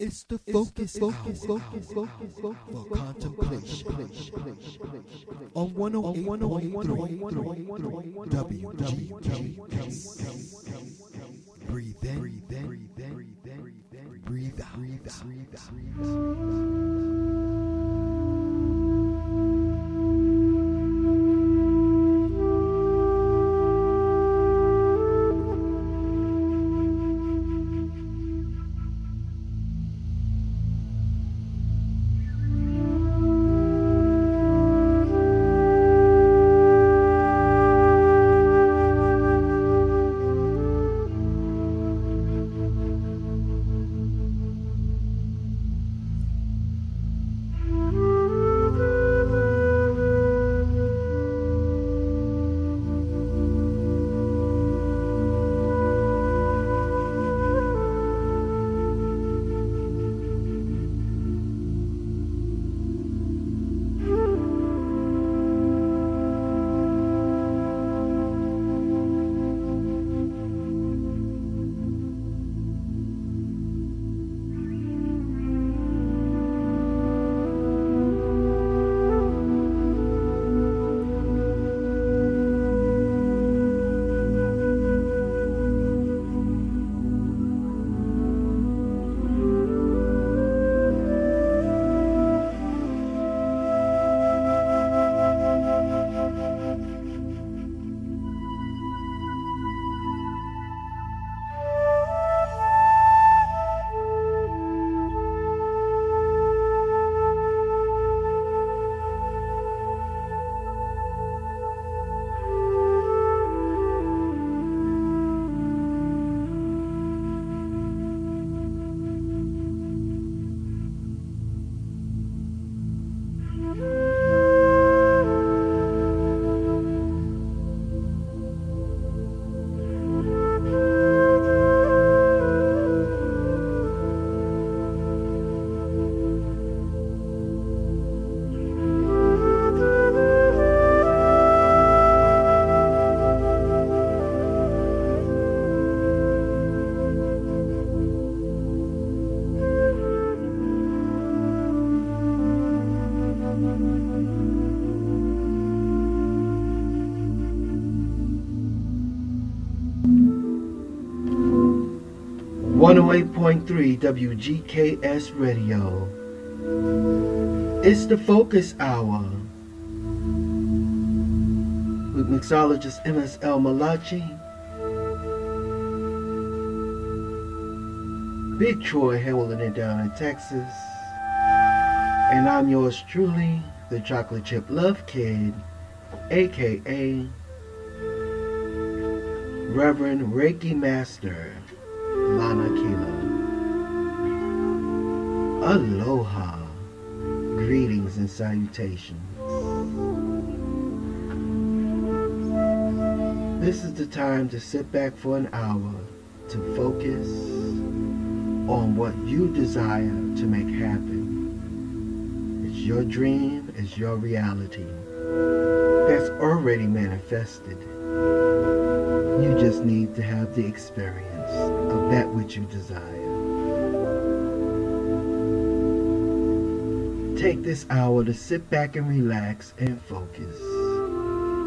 It's the focus, focus, focus, focus, for contemplation. On 108, 108, Breathe in, breathe in, breathe in, breathe out, breathe out. One hundred eight point three WGKS Radio. It's the Focus Hour with mixologist MSL Malachi, Big Troy hailing it down in Texas, and I'm yours truly, the Chocolate Chip Love Kid, aka Reverend Reiki Master Lana. Aloha. Greetings and salutations. This is the time to sit back for an hour to focus on what you desire to make happen. It's your dream, it's your reality. That's already manifested. You just need to have the experience of that which you desire. Take this hour to sit back and relax and focus.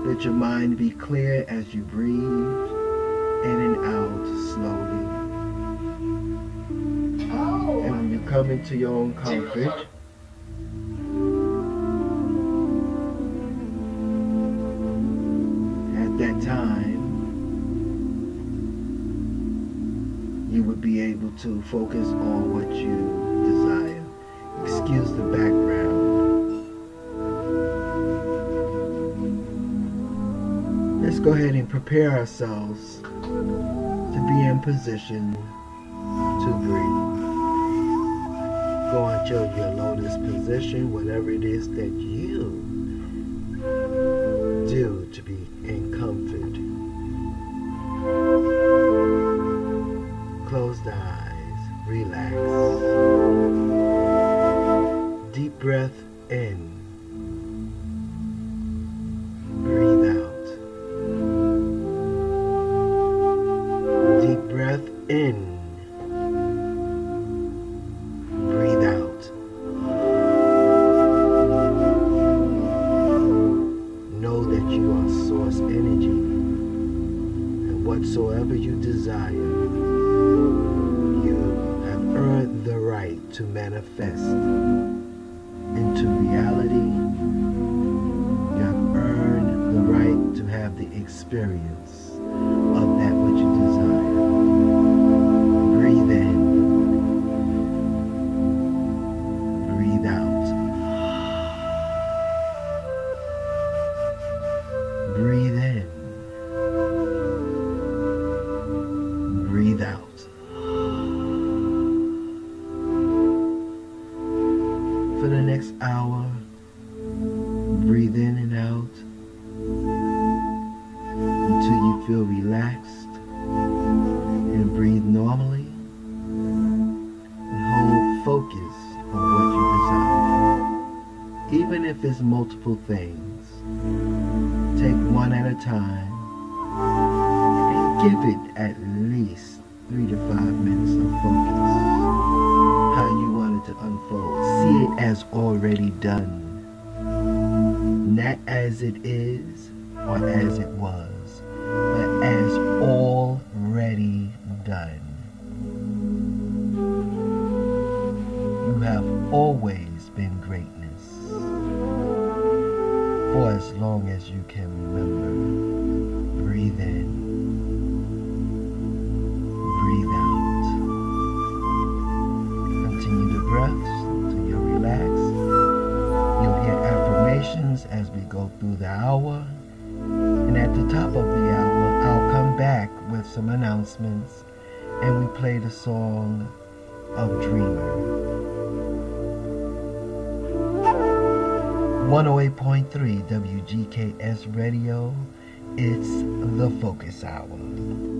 Let your mind be clear as you breathe in and out slowly. And when you come into your own comfort, at that time, you would be able to focus on what you desire. Excuse the background. Go ahead and prepare ourselves to be in position to breathe. Go into your lotus position, whatever it is that you beautiful things. Take one at a time and give it at least three to five minutes of focus. How you want it to unfold. See it as already done. Not as it is or as it GKS Radio. It's the Focus Hour.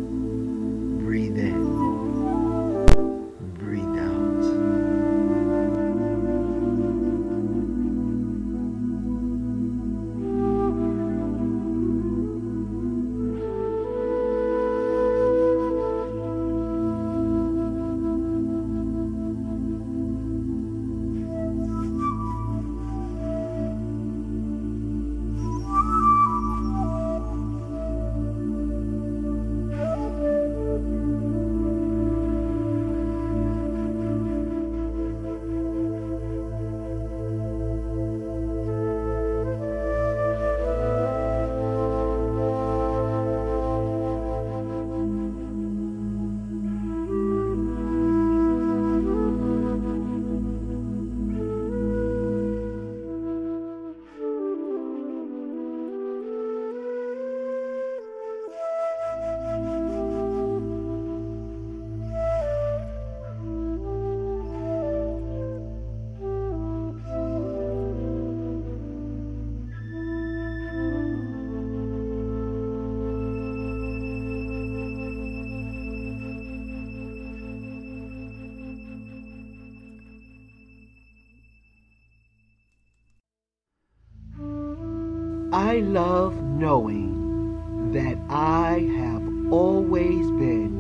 I love knowing that I have always been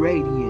radiant.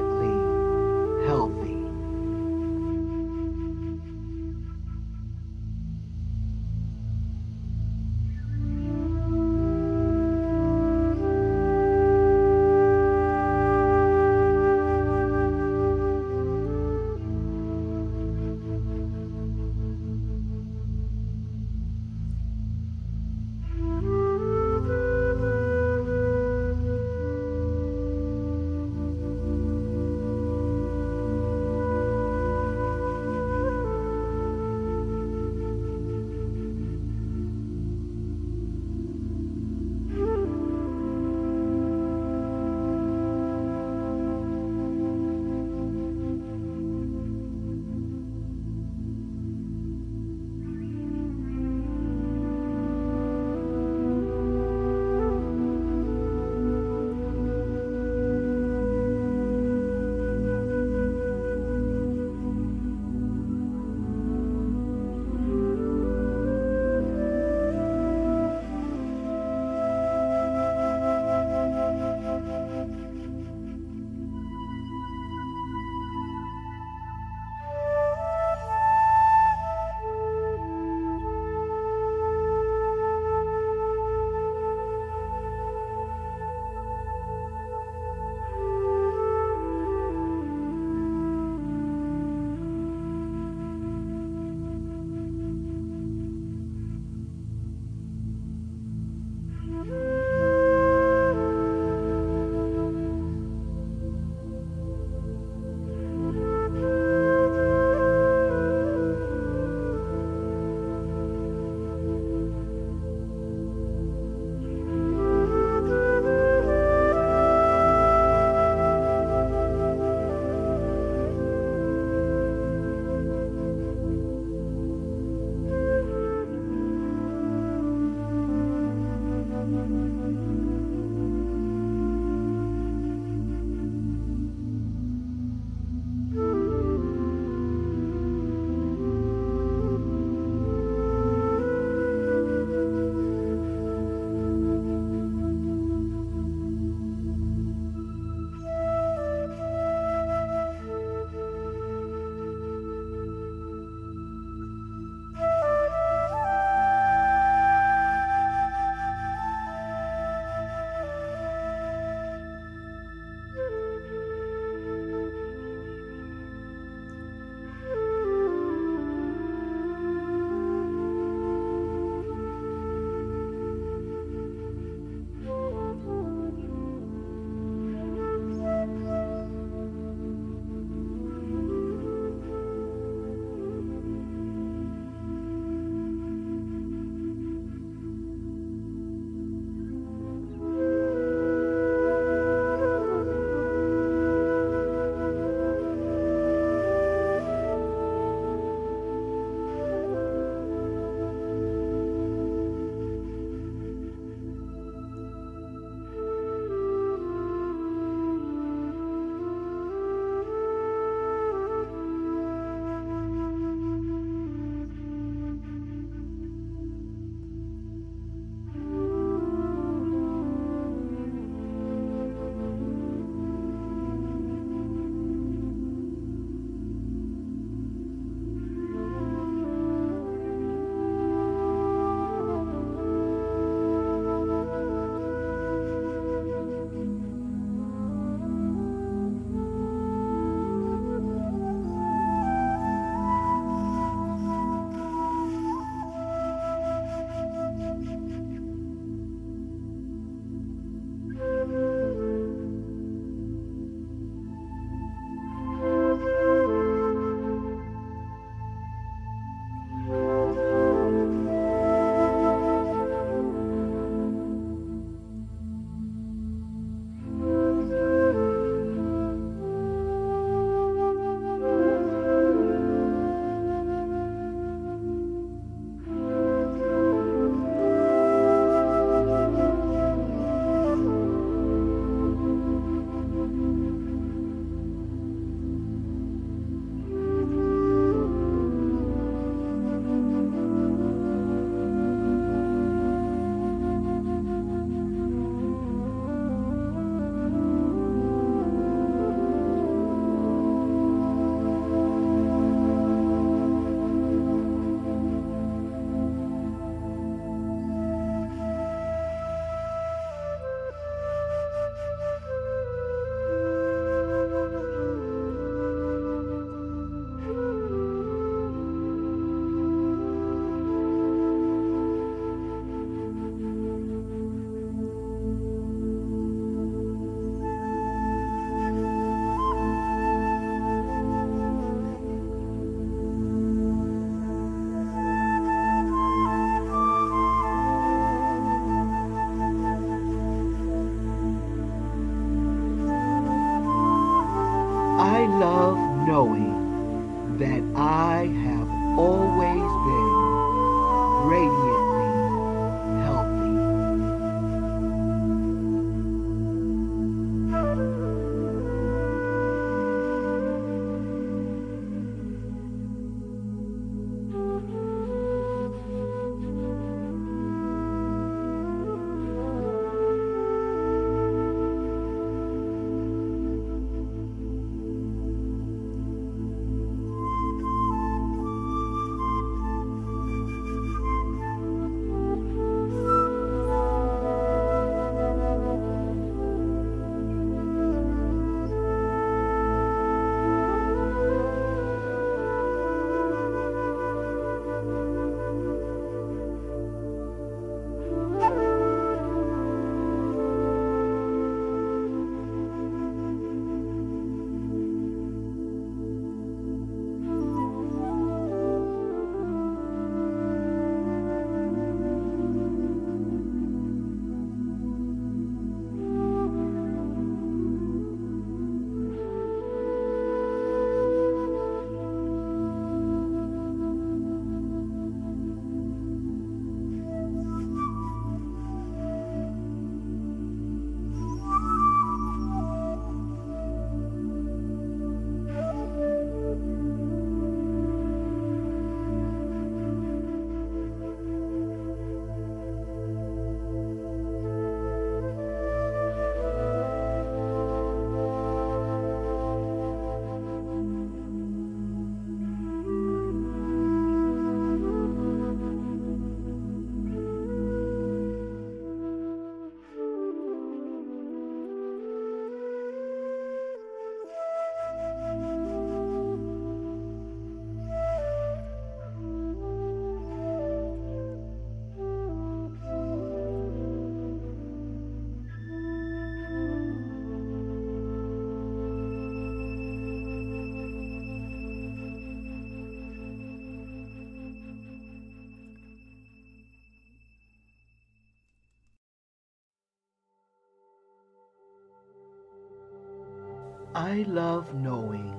I love knowing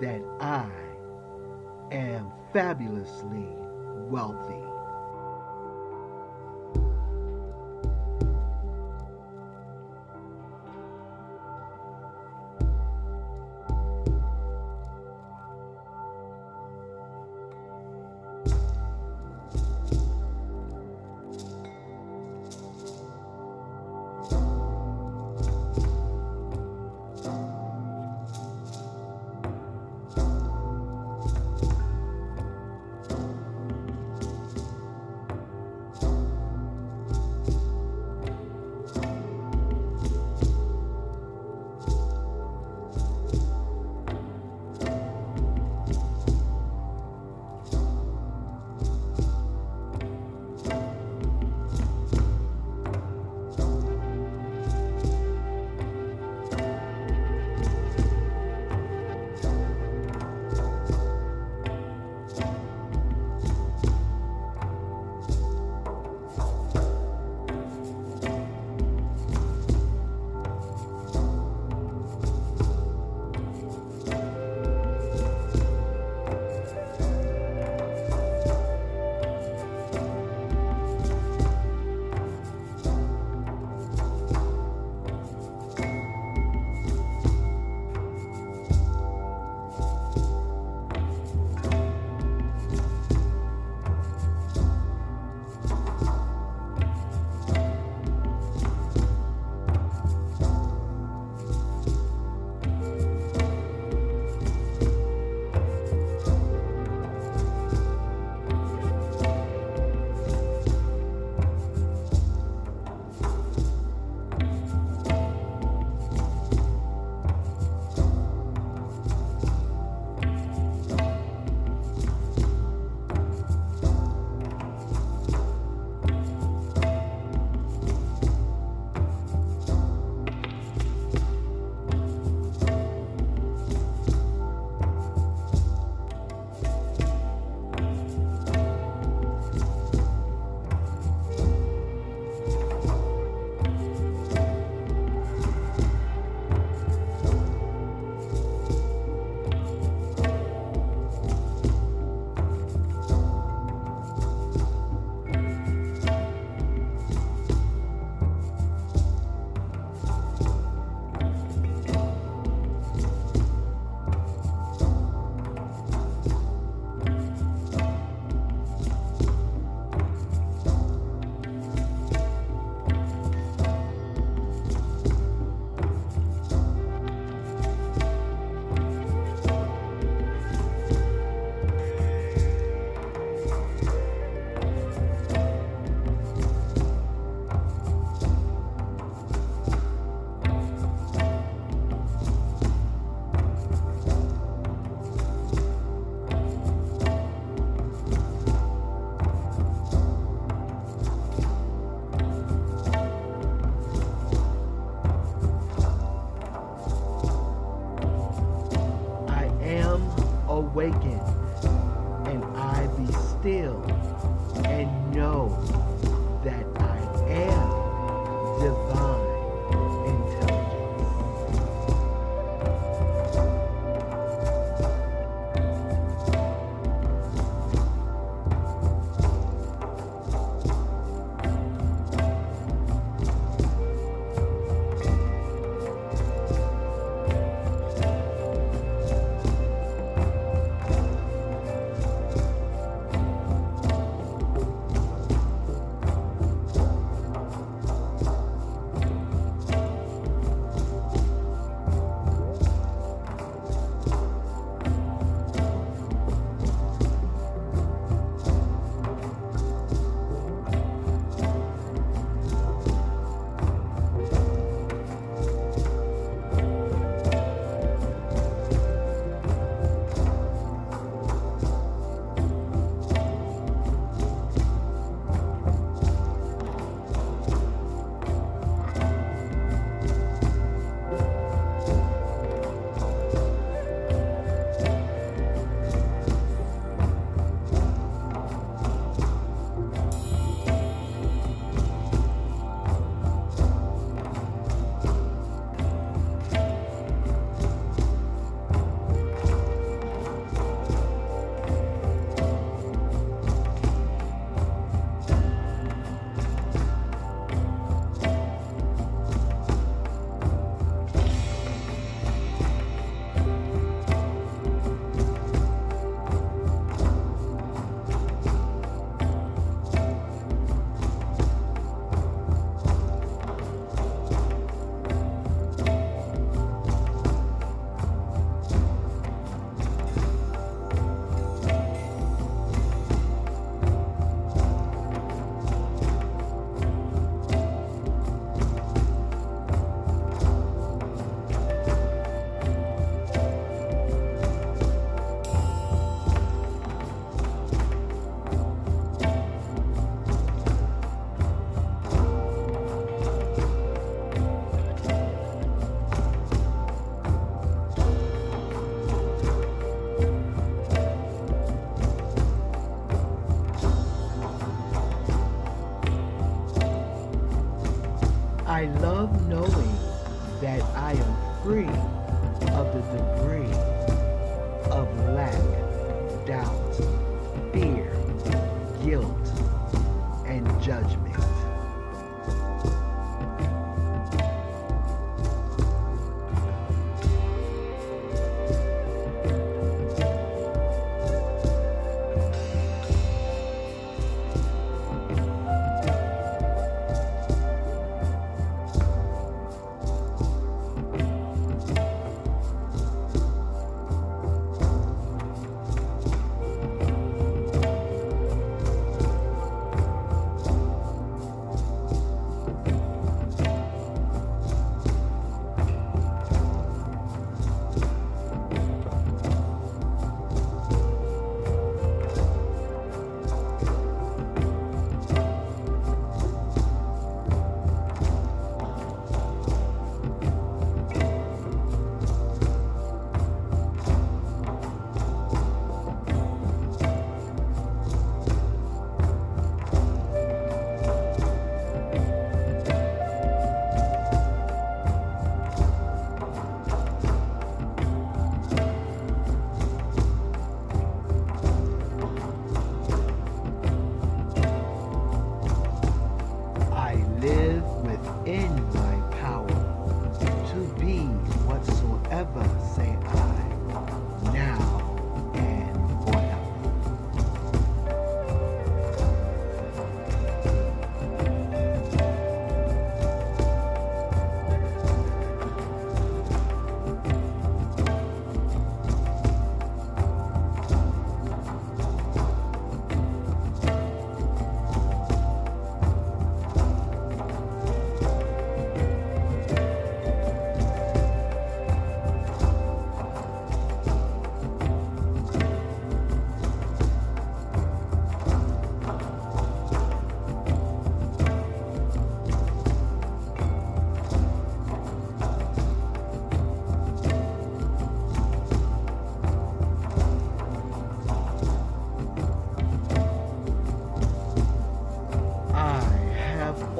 that I am fabulously wealthy.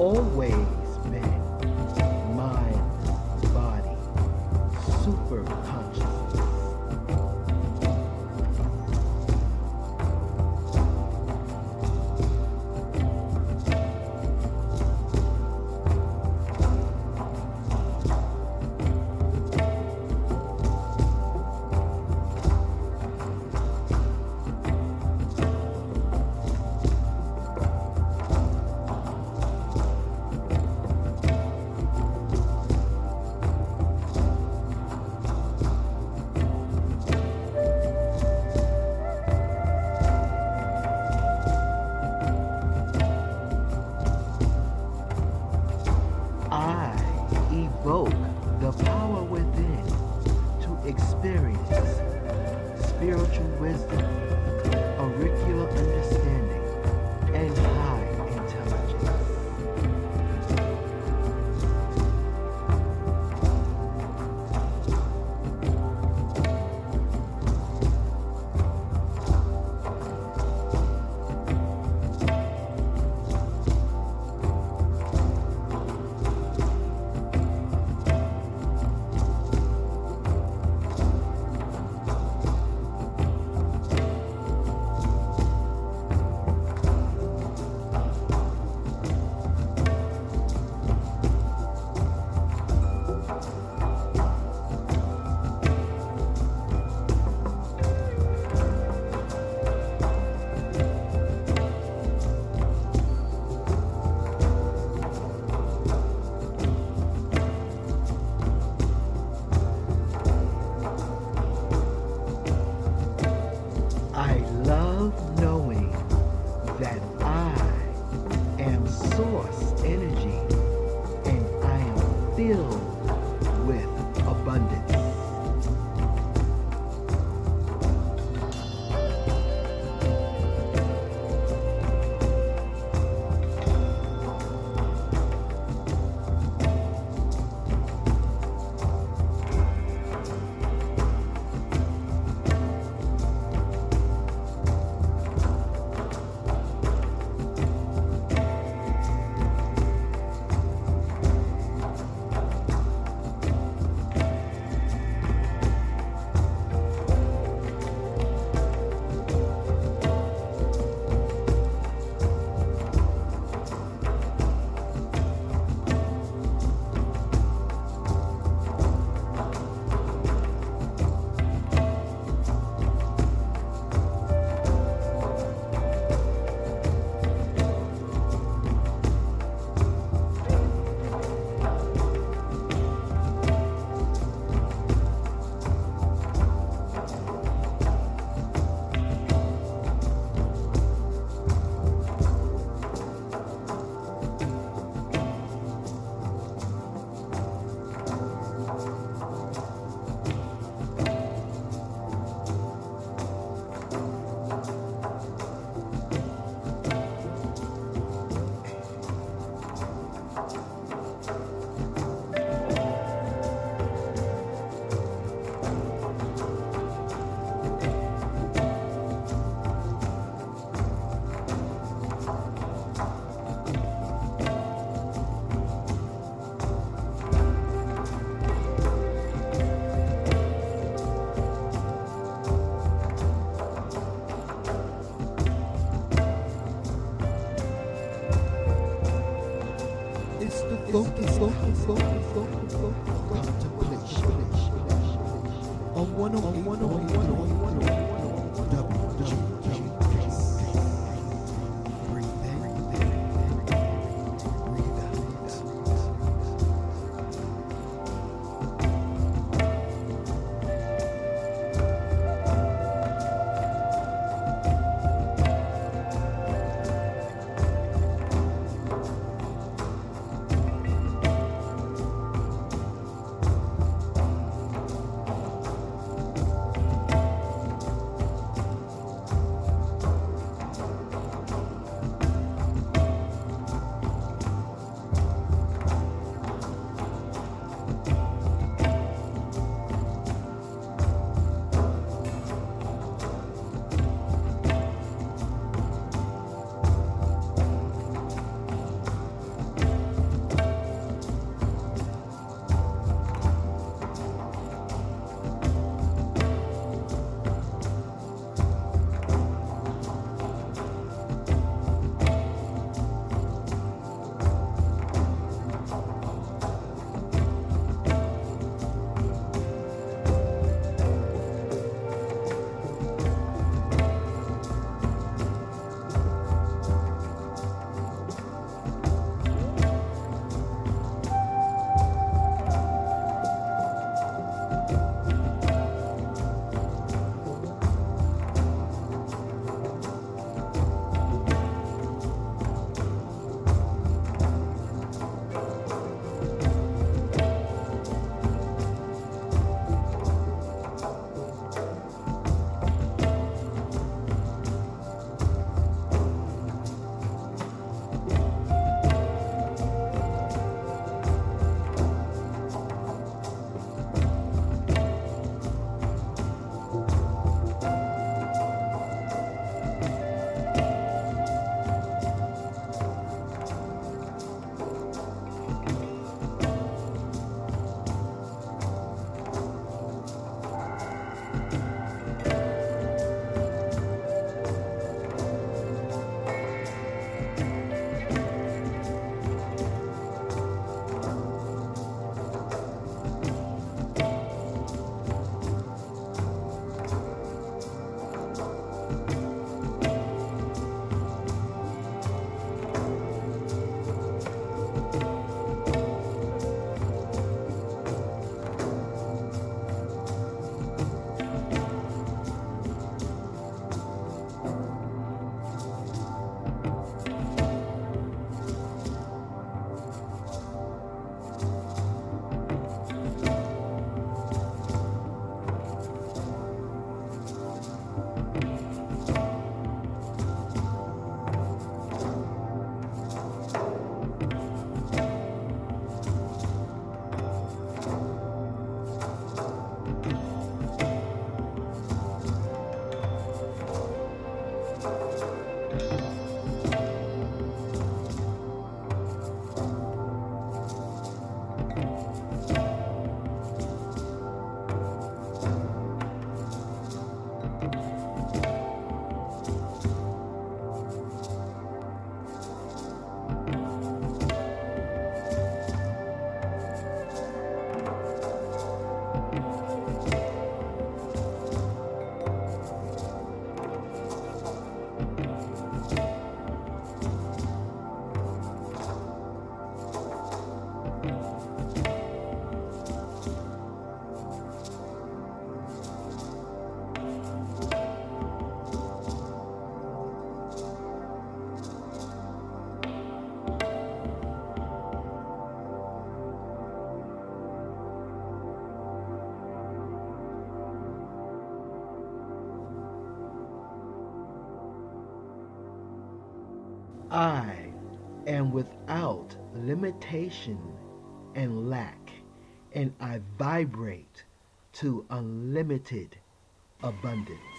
always limitation and lack, and I vibrate to unlimited abundance.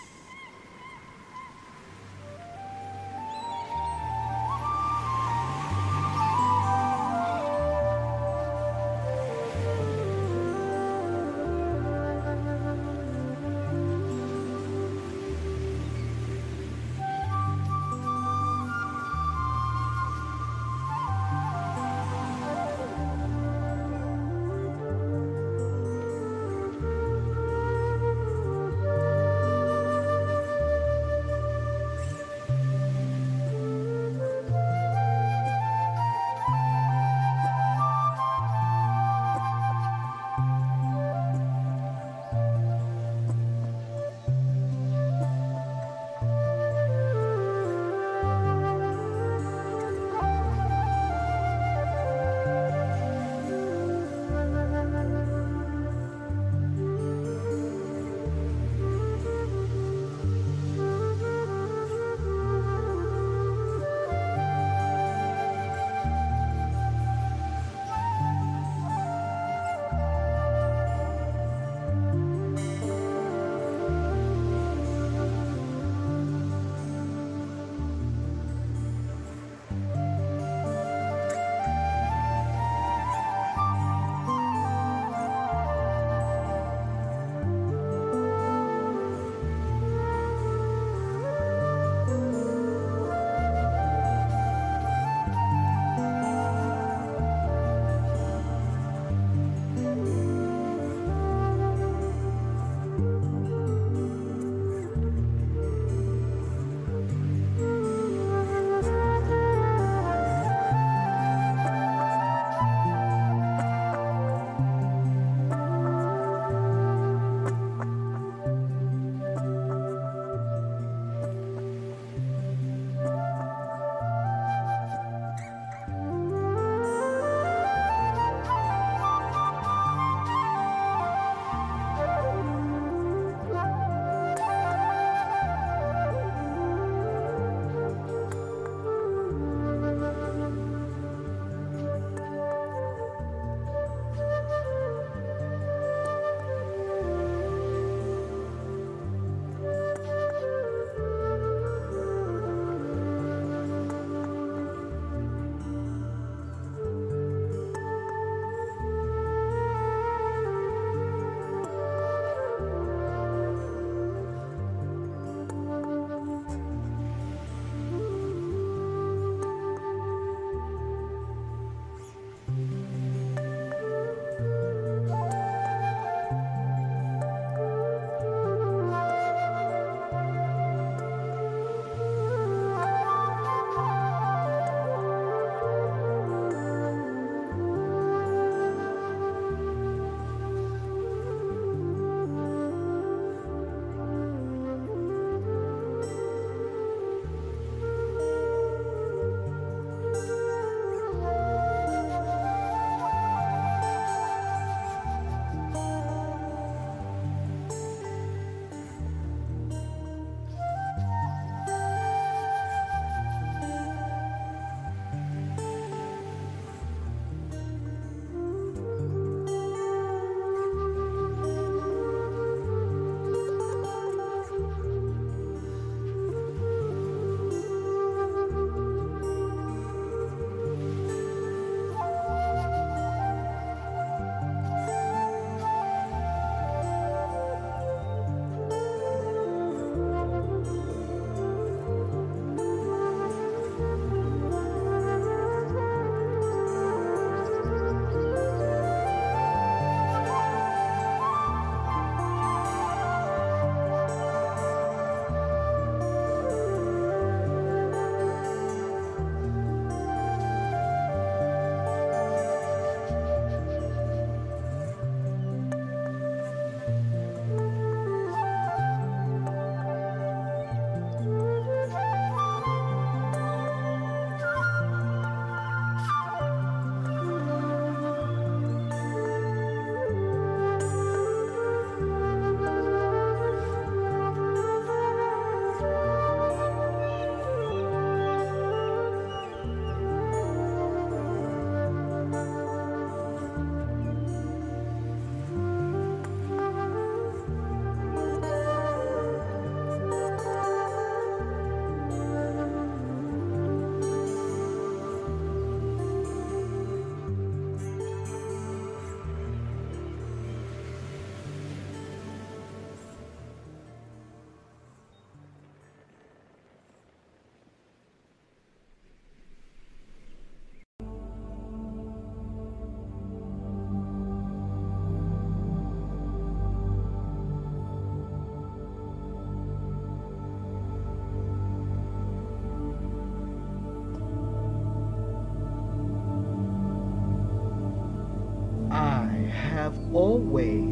Always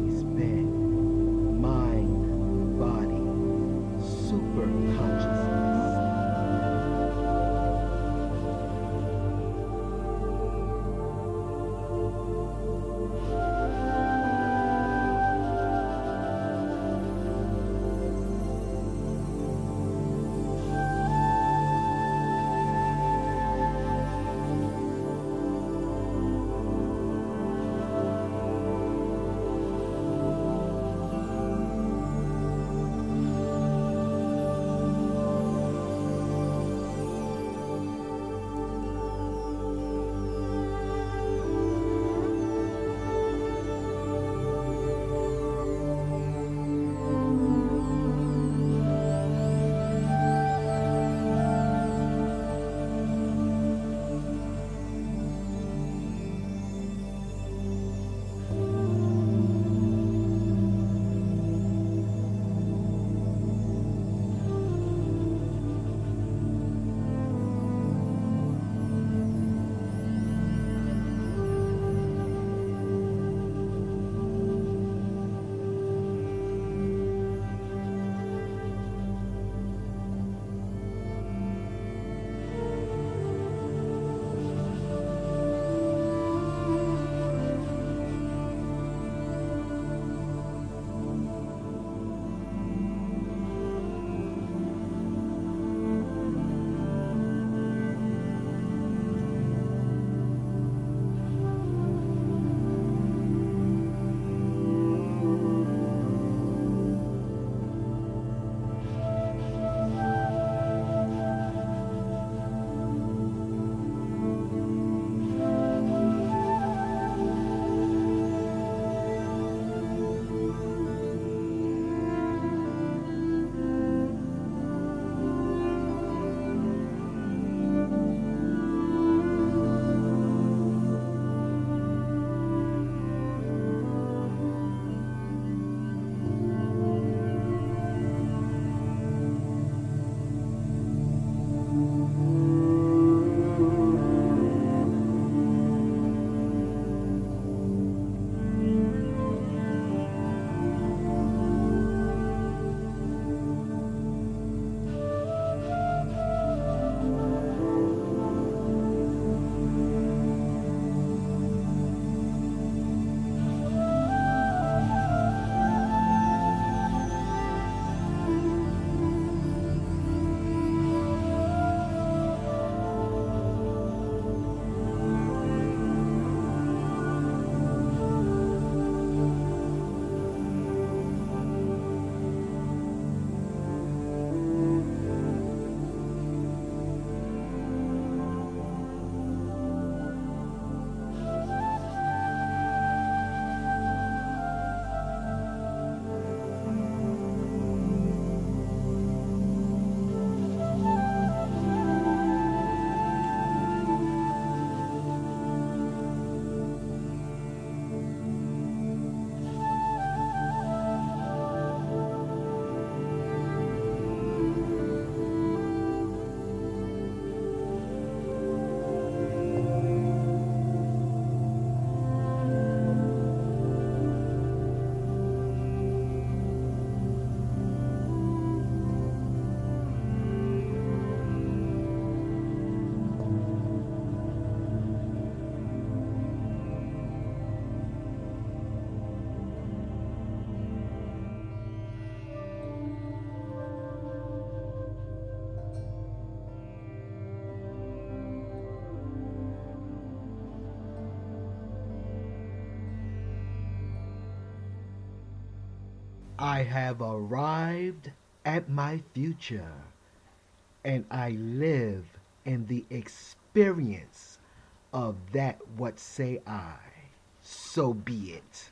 I have arrived at my future, and I live in the experience of that what say I. So be it.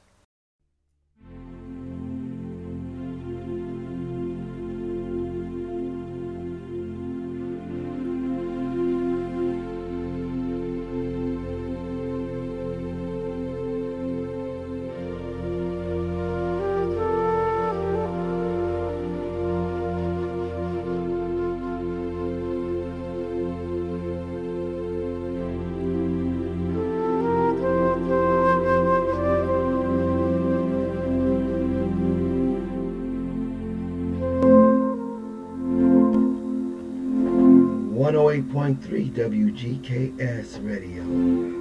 108.3 WGKS Radio.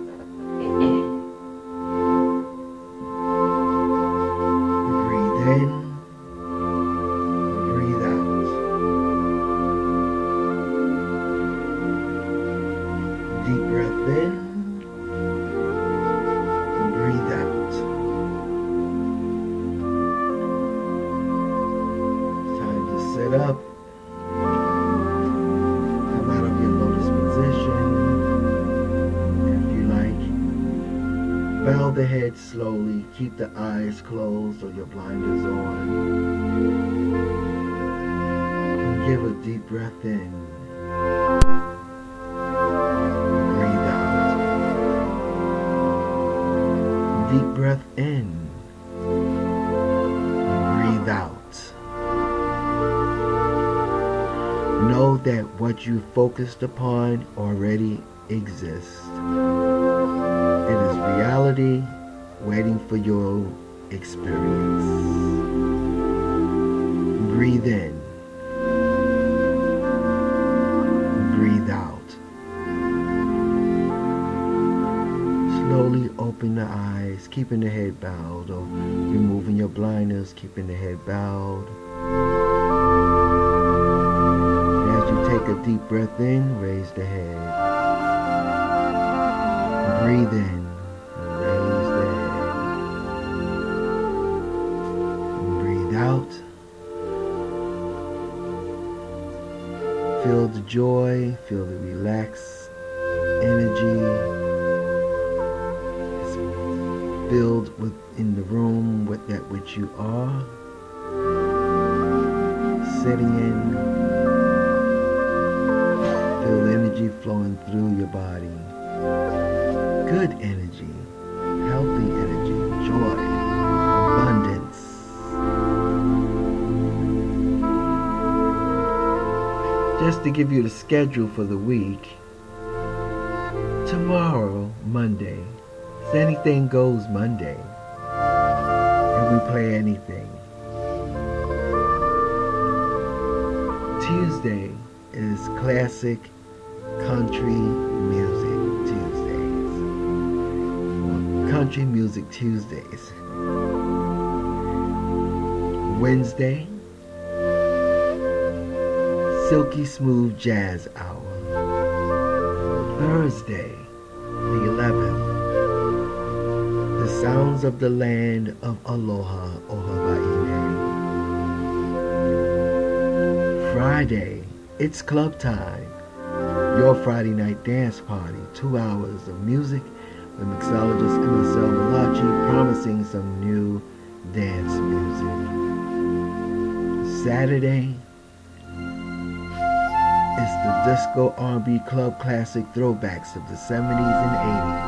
Or your blinders on. Give a deep breath in. Breathe out. Deep breath in. Breathe out. Know that what you focused upon already exists. It is reality waiting for your experience. Breathe in. Breathe out. Slowly open the eyes, keeping the head bowed, or removing your blinders, keeping the head bowed. As you take a deep breath in, raise the head. Breathe in joy, feel the relaxed energy. It's filled within the room with that which you are. Sitting in. Feel the energy flowing through your body. Good energy, healthy Just to give you the schedule for the week. Tomorrow, Monday, it's anything goes Monday. And we play anything. Tuesday is classic country music Tuesdays. Country music Tuesdays. Wednesday, silky smooth jazz hour. Thursday, the 11th, the sounds of the land of Aloha or Hawaii. Friday, it's club time. Your Friday night dance party. Two hours of music with mixologist MSL Malachi promising some new dance music. Saturday, the disco R&B club classic throwbacks of the 70s and 80s.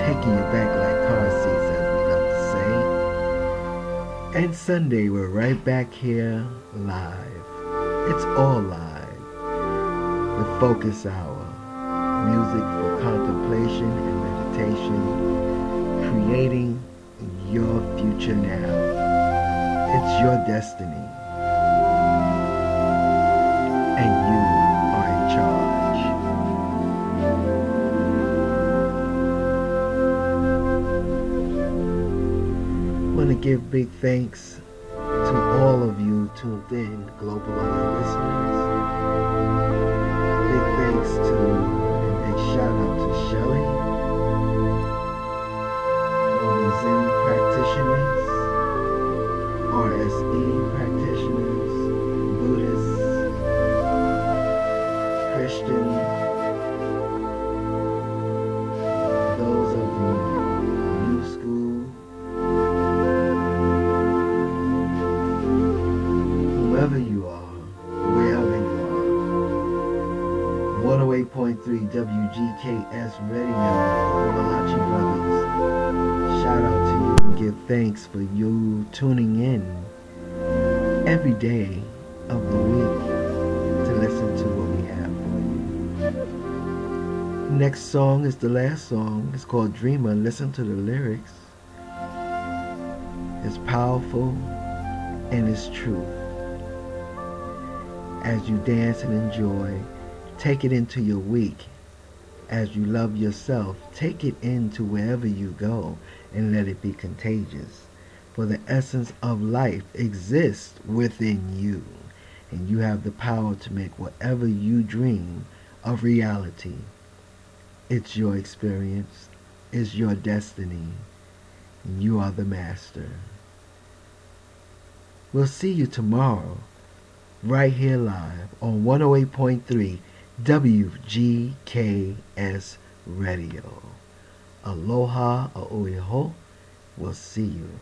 Taking you back like car seats, as we love to say. And Sunday, we're right back here live. It's all live. The Focus Hour. Music for contemplation and meditation. Creating your future now. It's your destiny. And you are in charge. want to give big thanks to all of you tuned in, global listeners. Big thanks to and big shout out to Shelly, WGKS Radio, Malachi Brothers. Shout out to you and give thanks for you tuning in every day of the week to listen to what we have for you. Next song is the last song. It's called Dreamer. Listen to the lyrics. It's powerful and it's true as you dance and enjoy Take it into your week. As you love yourself, take it into wherever you go and let it be contagious. For the essence of life exists within you, and you have the power to make whatever you dream a reality. It's your experience, it's your destiny, and you are the master. We'll see you tomorrow, right here live on 108.3 WGKS Radio. Aloha, a'oiho. We'll see you.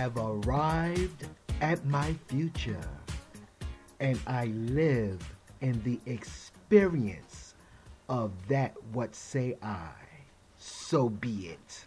have arrived at my future and I live in the experience of that what say I. So be it.